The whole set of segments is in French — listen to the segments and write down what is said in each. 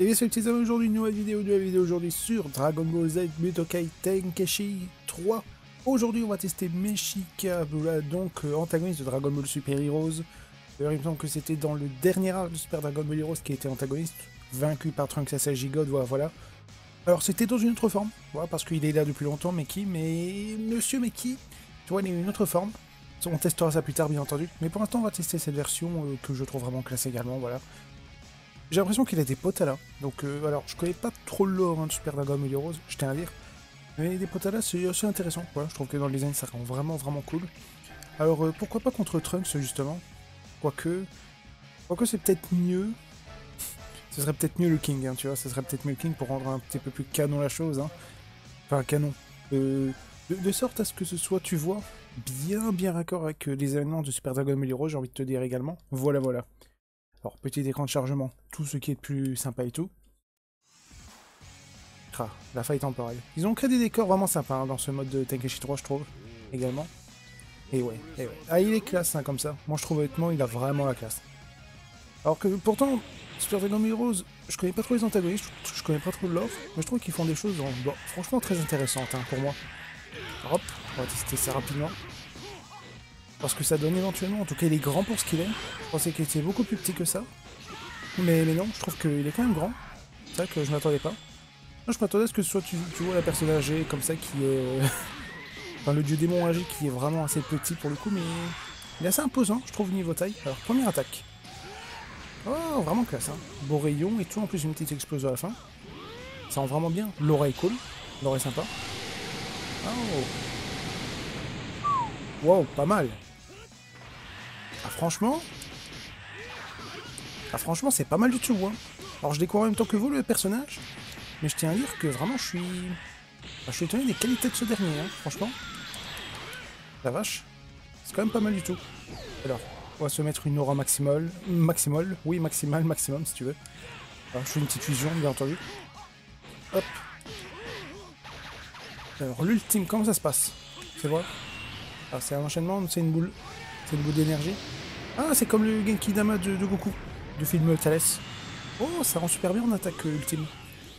Et bien, c'est le amis, aujourd'hui, une nouvelle vidéo, la vidéo aujourd'hui sur Dragon Ball Z Butokai Tenkeshi 3. Aujourd'hui, on va tester Meshika, donc euh, antagoniste de Dragon Ball Super Heroes. D'ailleurs, il me semble que c'était dans le dernier arc de Super Dragon Ball Heroes qui était antagoniste, vaincu par Trunks God, voilà, voilà. Alors, c'était dans une autre forme, voilà, parce qu'il est là depuis longtemps, Meki, mais Monsieur Meki, tu vois, il est une autre forme. On testera ça plus tard, bien entendu. Mais pour l'instant, on va tester cette version euh, que je trouve vraiment classe également, voilà. J'ai l'impression qu'il a des là. Donc, euh, alors, je connais pas trop le lore hein, de Super Dragon et Rose, je tiens à dire. Mais des là, c'est assez intéressant. Je trouve que dans le design, ça rend vraiment, vraiment cool. Alors, euh, pourquoi pas contre Trunks, justement? Quoique... Quoique c'est peut-être mieux. Ce serait peut-être mieux le King, hein, tu vois. Ce serait peut-être mieux le King pour rendre un petit peu plus canon la chose. Hein. Enfin, canon. Euh, de, sorte à ce que ce soit, tu vois, bien, bien raccord avec les événements de Super Dragon Ball Heroes, j'ai envie de te dire également. Voilà, voilà. Alors, petit écran de chargement, tout ce qui est plus sympa et tout. Ah, la faille temporelle. Ils ont créé des décors vraiment sympas hein, dans ce mode de Tenkeshi 3, je trouve, également. Et ouais, et ouais. Ah, il est classe, hein, comme ça. Moi, je trouve honnêtement, il a vraiment la classe. Alors que, pourtant, Super Dragon Heroes, je connais pas trop les antagonistes, je, connais pas trop lore, mais je trouve qu'ils font des choses, franchement, très intéressantes, hein, pour moi. Hop, on va tester ça rapidement. Parce que ça donne éventuellement, en tout cas il est grand pour ce qu'il est. Je pensais qu'il était beaucoup plus petit que ça. Mais, non, je trouve qu'il est quand même grand. C'est vrai que je m'attendais pas. Je m'attendais à ce que soit tu, vois la personne âgée comme ça qui est... Euh, enfin le dieu démon âgé qui est vraiment assez petit pour le coup, mais il est assez imposant, je trouve, niveau taille. Alors, première attaque. Oh, vraiment classe, hein. Beau rayon et tout, en plus une petite explosion à la fin. Ça rend vraiment bien. Est cool. Est sympa. Oh. Wow, pas mal. Ah, franchement... Ah, franchement, c'est pas mal du tout, hein. Alors, je découvre en même temps que vous, le personnage. Mais je tiens à dire que vraiment, je suis... je suis étonné des qualités de ce dernier, hein, franchement. La vache. C'est quand même pas mal du tout. Alors, on va se mettre une aura maximale. Maximale, oui, maximale, maximum, si tu veux. Je fais une petite fusion, bien entendu. Hop. Alors, l'ultime, comment ça se passe? C'est vrai Alors, c'est un enchaînement, c'est une boule. D'énergie. Ah, c'est comme le Genki Dama de, Goku, du film Thales. Oh, ça rend super bien en attaque euh, ultime.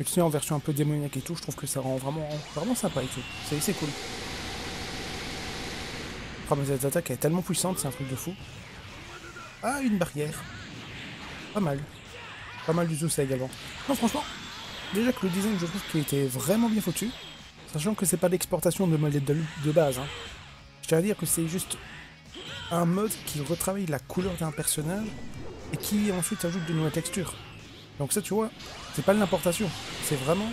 Sais, en version un peu démoniaque et tout, je trouve que ça rend vraiment, vraiment sympa et tout. C'est cool. Oh, mais cette attaque est tellement puissante, c'est un truc de fou. Ah, une barrière. Pas mal. Pas mal du tout ça également. Non, franchement, déjà que le design, je trouve qu'il était vraiment bien foutu. Sachant que c'est pas l'exportation de modèle de, base. Hein. Je tiens à dire que c'est juste un mode qui retravaille la couleur d'un personnage et qui ensuite ajoute de nouvelles textures. Donc ça, tu vois, c'est pas l'importation. C'est vraiment...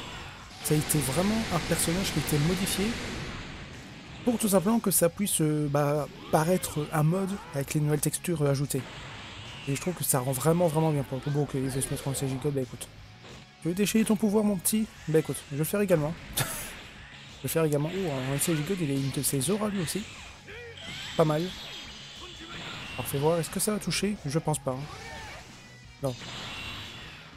Ça a été vraiment un personnage qui a été modifié pour tout simplement que ça puisse euh, bah, paraître un mode avec les nouvelles textures ajoutées. Et je trouve que ça rend vraiment vraiment bien pour le Bon, ok, se mettre en CJ bah écoute. Tu veux déchirer ton pouvoir, mon petit? Bah écoute, je vais le faire également. je vais le faire également. Oh, un CJ il a une de ses auras lui aussi. Pas mal. Alors fais voir, est-ce que ça va toucher Je pense pas. Hein. Non.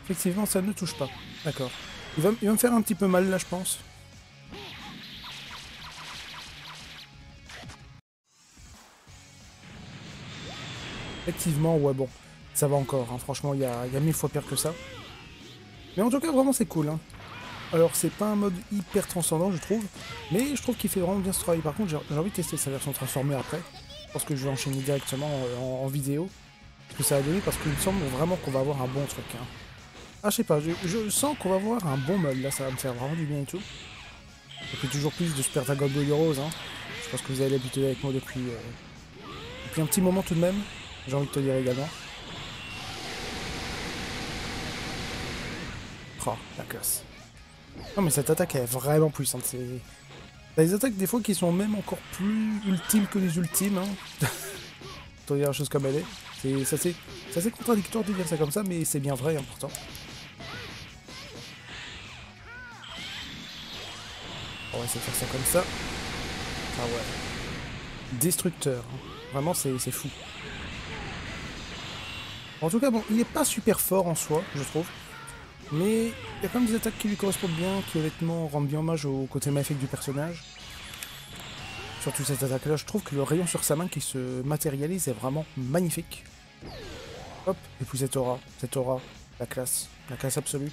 Effectivement, ça ne touche pas. D'accord. Il va, me faire un petit peu mal là, je pense. Effectivement, ouais, bon. Ça va encore, hein. franchement, il y a, mille fois pire que ça. Mais en tout cas, vraiment, c'est cool. Hein. Alors, c'est pas un mode hyper transcendant, je trouve. Mais je trouve qu'il fait vraiment bien ce travail. Par contre, j'ai envie de tester sa version transformée après pense que je vais enchaîner directement euh, en, vidéo. Ce que ça a donné, parce qu'il me semble vraiment qu'on va avoir un bon truc. Hein. Ah, je sais pas, je, sens qu'on va avoir un bon mode, là, ça va me faire vraiment du bien et tout. Et puis toujours plus de Super Dragon Ball Heroes, hein. Je pense que vous avez l'habitude avec moi depuis, euh, depuis un petit moment tout de même, j'ai envie de te dire également. Oh, la classe. Non mais cette attaque est vraiment puissante, c'est... T'as des attaques des fois qui sont même encore plus ultimes que les ultimes. Hein. Pour dire la chose comme elle est. C'est assez, contradictoire de dire ça comme ça, mais c'est bien vrai, important. On va essayer de faire ça comme ça. Ah ouais. Destructeur. Hein. Vraiment, c'est fou. En tout cas, bon, il est pas super fort en soi, je trouve. Mais y a quand même des attaques qui lui correspondent bien, qui honnêtement rendent bien hommage au côté maléfique du personnage. Surtout cette attaque-là, je trouve que le rayon sur sa main qui se matérialise est vraiment magnifique. Hop, et puis cette aura, cette aura. La classe. La classe absolue.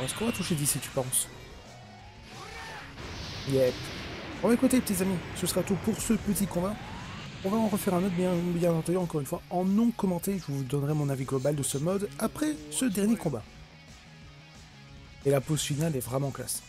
Est-ce qu'on va toucher d'ici, tu penses? Yep. Bon, écoutez, petits amis, ce sera tout pour ce petit combat. On va en refaire un autre, bien, bien entendu, encore une fois, en non commenté. Je vous donnerai mon avis global de ce mode après ce dernier combat. Et la pause finale est vraiment classe.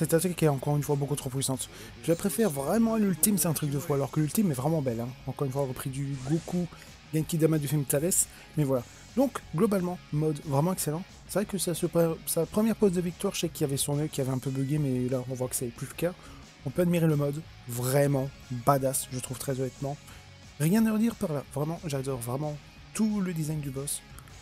Cette attaque est encore une fois beaucoup trop puissante. Je préfère vraiment à l'ultime, c'est un truc de fou, alors que l'ultime est vraiment belle. Hein. Encore une fois, repris du Goku Genki Dama du film Thales, mais voilà. Donc, globalement, mode vraiment excellent. C'est vrai que sa première pose de victoire, je sais qu'il y avait son œil qui avait un peu bugué, mais là, on voit que c'est plus le cas. On peut admirer le mode, vraiment badass, je trouve très honnêtement. Rien à redire par là, vraiment, j'adore vraiment tout le design du boss.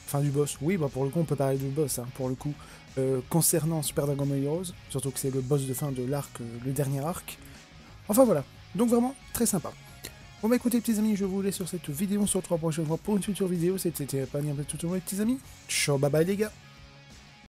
Enfin, du boss, oui, bah pour le coup, on peut parler du boss, hein, pour le coup. Euh, concernant Super Dragon Ball Heroes, surtout que c'est le boss de fin de l'arc, euh, le dernier arc. Enfin voilà, donc vraiment très sympa. Bon bah écoutez petits amis, je vous laisse sur cette vidéo, on se retrouve la prochaine fois pour une future vidéo, c'était pas tout le monde petits amis. Ciao bye bye les gars